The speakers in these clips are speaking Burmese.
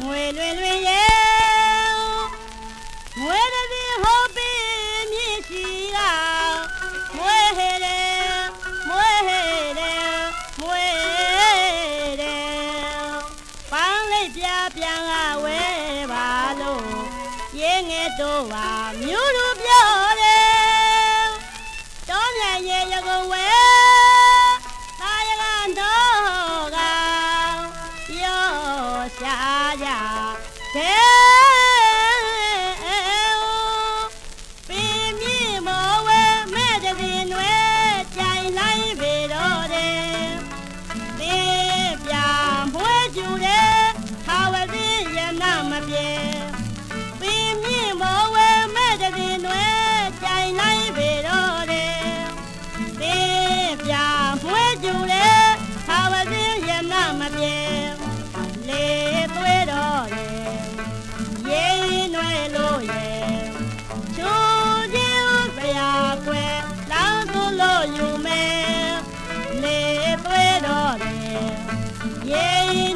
ငွေလွင်လွင်ရဲ့ငွေတည်းဟောပြီးမြည်ရှိတာငွေဟဲ့တယ်ငွေဟဲ့တယ်ငွေတယ်ပန်းလေးပြပြန်ကဝဲပါလို့ရင်းငယ်တော့ပါ ninguém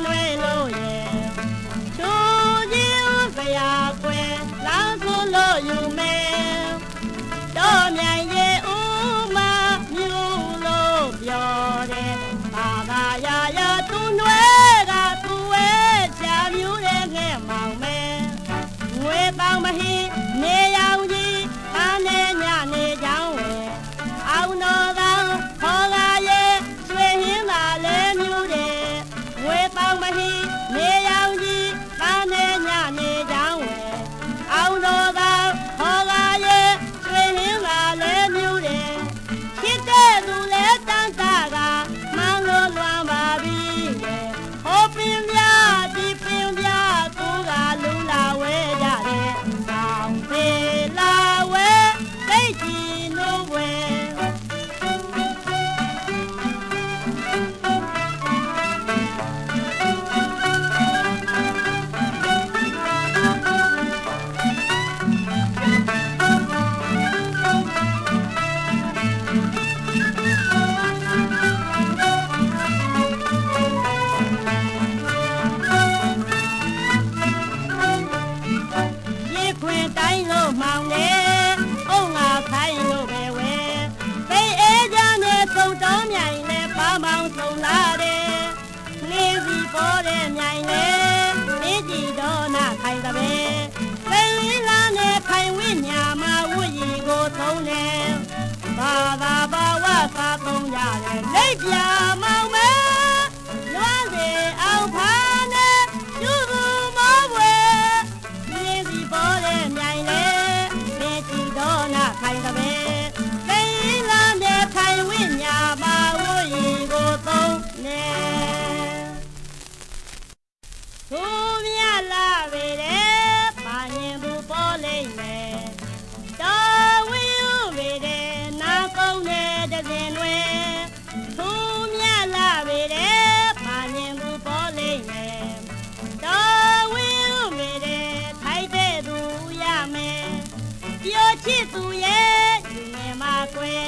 la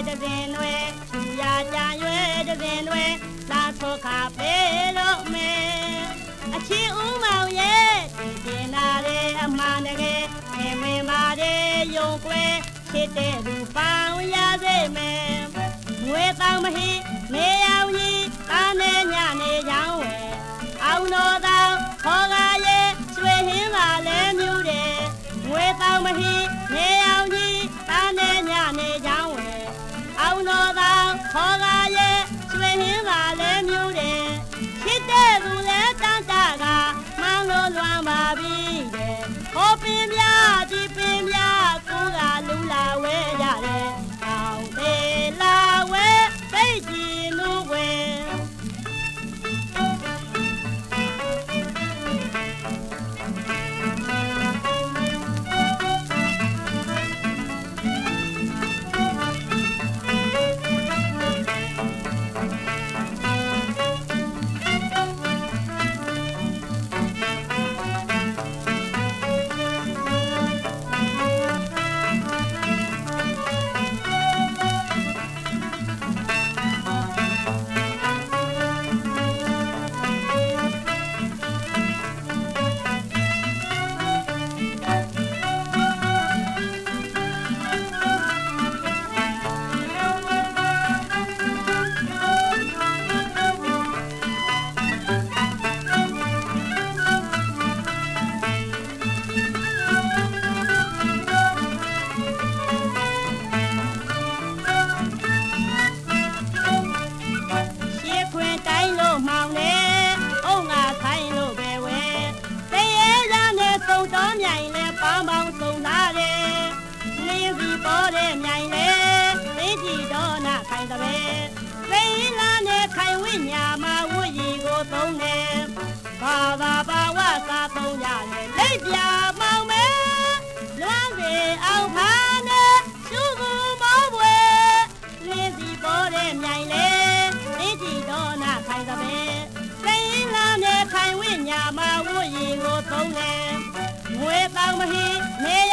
တပင်တွေရာကြံရွယ်တပင်တွေလာခေါ်ခါပေးလို့မေအချင်းဦးမောင်ရဲ့ဒီတင်လာတဲ့အမှန်တကယ်ခင်မင်ပါတဲ့ယုံကွယ်ချစ်တဲ့သူပေါင်းရစေမေငွေတောင်မဟိနေအောင်ကြီးတာနဲ့ညနေရောင်းဝယ်အောင်တော်သာ ဘာပါဝစာသုံးရတယ်လိပ်ပြမောင်မဲလွမ်းစေအောင်ဖာနဲ့ရှုကူမောပွဲလင်းစီပေါ်တဲ့မြိုင်လေလင်းကြည့်တော့နာခိုင်သပဲစိန်လာနဲ့ခိုင်ဝိညာမဝွရင်ကိုသုံးတယ်ငွေတောင်မဟိနေ